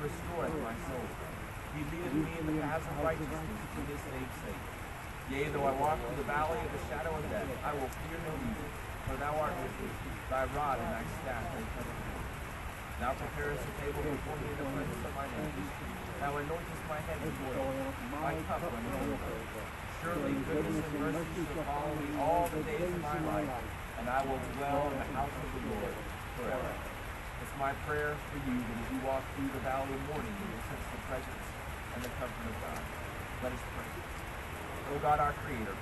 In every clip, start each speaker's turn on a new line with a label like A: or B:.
A: restoreth my soul. He leadeth me in the paths of righteousness for his name's sake. Yea, though I walk through the valley of the shadow of death, I will fear no evil, for thou art with me. Thy rod and thy staff they comfort me. Thou preparest a table before me in the presence of my enemies. Thou anointest my head with oil. My cup runneth over. Surely goodness and mercy shall follow me all the days of my life, and I will dwell in the house of the Lord forever. It's my prayer for you that as you walk through the valley of mourning, you will sense the presence and the comfort of God. Let us pray. O God, our Creator,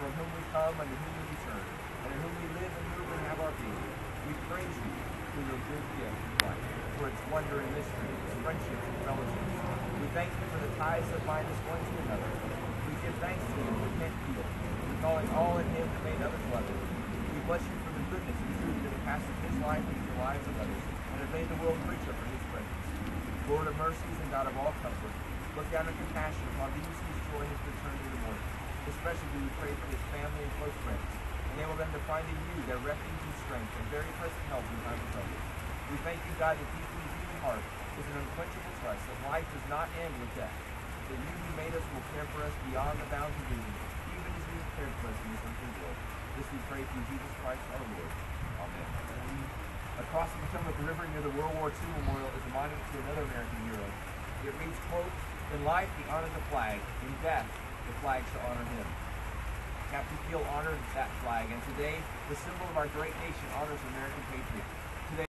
A: from whom we come and to whom we return, and in whom we live and move and have our being, we praise you for your good gift of life, for its wonder and mystery, its friendships and fellowships. We thank you for the ties that bind us one to another. We give thanks to him who can't feel, recalling all in him that made others love him. We bless you for the goodness and truth that have passed his life into the lives of others, have made the world richer for his presence. Lord of mercies and God of all comfort, look down in compassion upon these whose joy has returned in the morning. Especially do we pray for his family and close friends. Enable them to find in you their refuge and strength and very present help in time of trouble. We thank you, God, that deep in his human heart is an unquenchable trust that life does not end with death. That you who made us will care for us beyond the bounds of reason, even as you have cared for us in this earthly world. This we pray through Jesus Christ our Lord. Amen. Across the Potomac River near the World War II memorial is a monument to another American hero. It reads, quote, In life he honored the flag, in death the flag shall honor him. Captain Kiehl honored that flag, and today the symbol of our great nation honors American patriots.